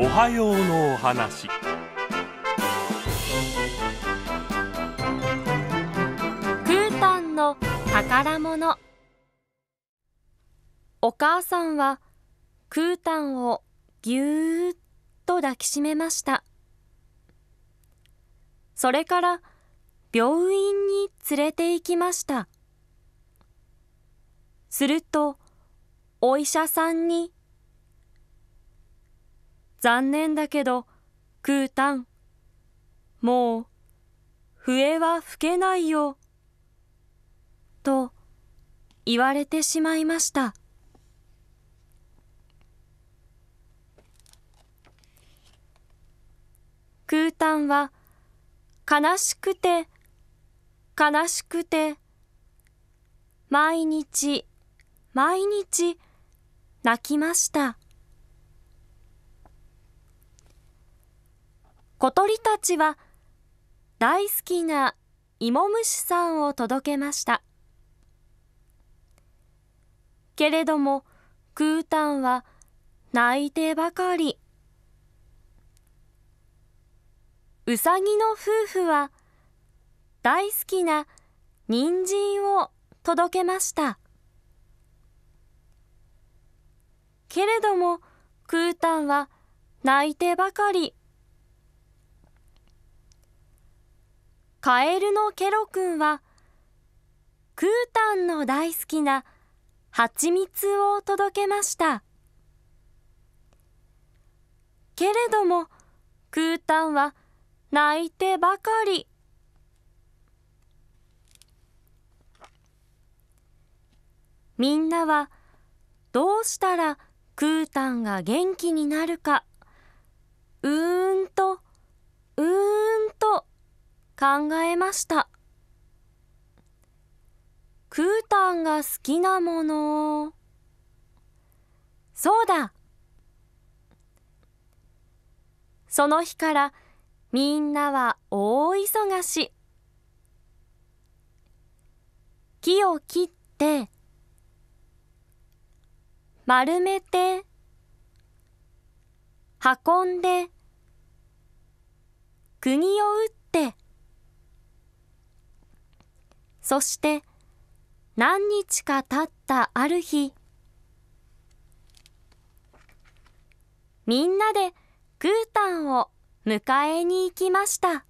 おはようのお話。クータンの宝物。お母さんはクータンをぎゅーっと抱きしめました。それから病院に連れて行きました。するとお医者さんに「残念だけどクータンもう笛は吹けないよ」と言われてしまいました。クータンは悲しくて悲しくて毎日毎日泣きました。小鳥たちは大好きな芋虫さんを届けました。けれどもクータンは泣いてばかり。うさぎの夫婦は大好きな人参を届けました。けれどもクータンは泣いてばかり。カエルのケロくんはクータンの大好きな蜂蜜を届けました。けれどもクータンは泣いてばかり。みんなはどうしたらクータンが元気になるかうんとうーんと考えました。クータンが好きなもの。そうだ。その日からみんなは大忙し。木を切って。丸めて。運んで。釘を打って。そして何日か経ったある日みんなでクータンを迎えに行きました。